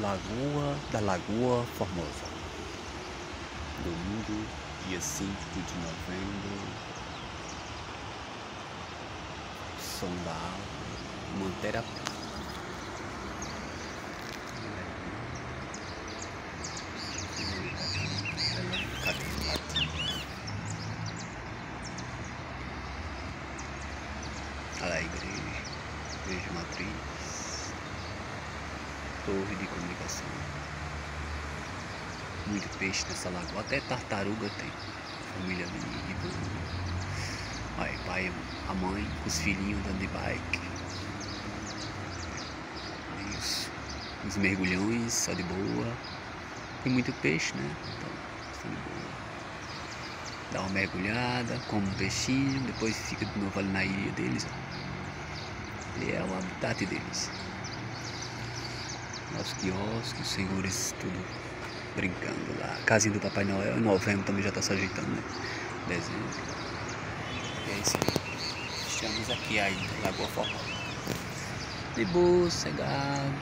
Lagoa da Lagoa Formosa. Domingo, dia 5 de novembro. Som da água, Manter a Olha a igreja, igreja matriz, torre de comunicação. Muito peixe nessa lagoa, até tartaruga tem. Família Amigo. Aí, pai, a mãe, os filhinhos andando de bike. Isso. Os mergulhões, só de boa. Tem muito peixe, né? Então, só de boa. Dá uma mergulhada, come um peixinho, depois fica de novo ali na ilha deles. Ó. Ali é o habitat deles. Nosso quiosque, os senhores tudo brincando lá. A casinha do Papai Noel em novembro também já está se ajeitando, né? Dezembro. E é isso aí. Estamos aqui ainda, Lagoa Formosa. De boa, cegado.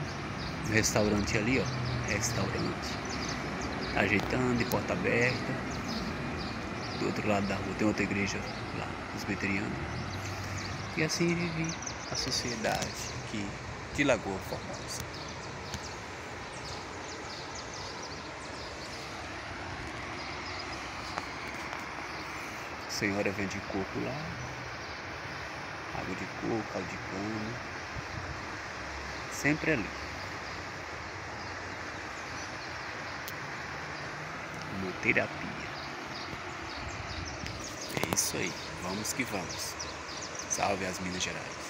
Restaurante ali, ó. Restaurante. Ajeitando, de porta aberta. Do outro lado da rua tem outra igreja lá, presbiteriana. E assim vive a sociedade aqui de Lagoa Formosa. Senhora vende coco lá, água de coco, caldo de cana, sempre ali. Uma terapia. É isso aí, vamos que vamos. Salve as Minas Gerais.